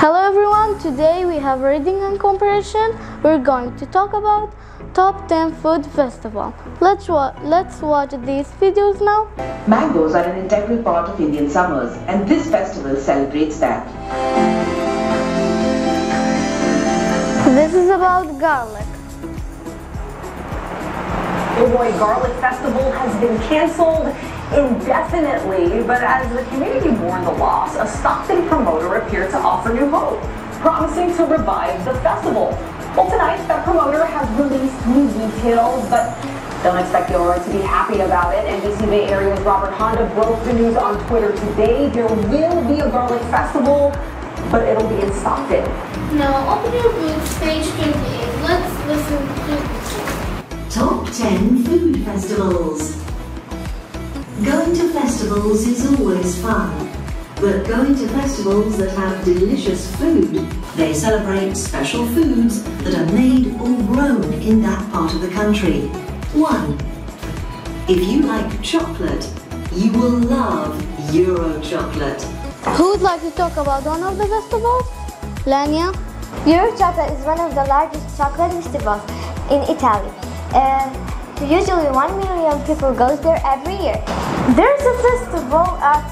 Hello everyone, today we have reading and comparison. We're going to talk about top 10 food festival. Let's, wa- let's watch these videos now. Mangoes are an integral part of Indian summers and this festival celebrates that. This is about garlic. Oh boy, Garlic Festival has been canceled indefinitely, but as the community mourned the loss, a Stockton promoter appeared to offer new hope, promising to revive the festival. Well, tonight, that promoter has released new details, but don't expect the owner to be happy about it. NBC Bay Area's Robert Handa broke the news on Twitter today. There will be a Garlic Festival, but it'll be in Stockton. Now open your books, page 28. Let's listen to Top 10 Food Festivals. Going to festivals is always fun, but going to festivals that have delicious food, they celebrate special foods that are made or grown in that part of the country. 1. If you like chocolate, you will love Euro chocolate. Who would like to talk about one of the festivals? Lania? Eurochocolate is one of the largest chocolate festivals in Italy. Uh, usually 1 million people goes there every year. There's a festival at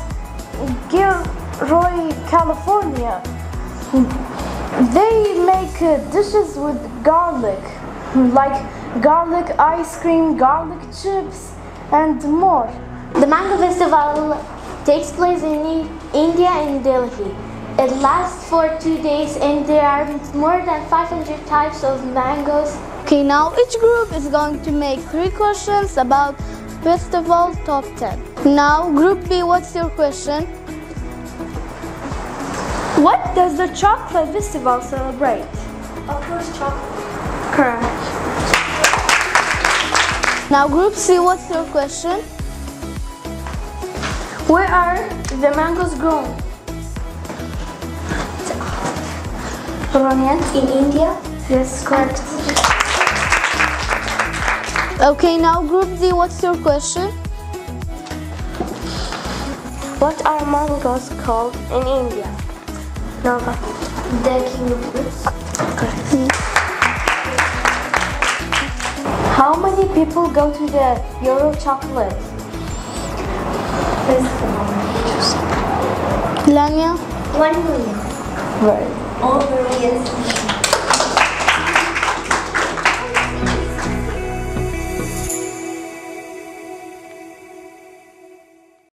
Gilroy, California. They make uh, dishes with garlic, like garlic ice cream, garlic chips, and more. The Mango Festival takes place in India in Delhi. It lasts for two days and there are more than 500 types of mangoes. Okay, now each group is going to make three questions about festival top 10. Now, group B, what's your question? What does the chocolate festival celebrate? Of course, chocolate. Correct. Now, group C, what's your question? Where are the mangoes grown? In India. Yes, correct. Okay, now group D, what's your question? What are mangoes called in India? Nova. The king of fruits. How many people go to the Euro chocolate? Lania? One million. Right. All millions.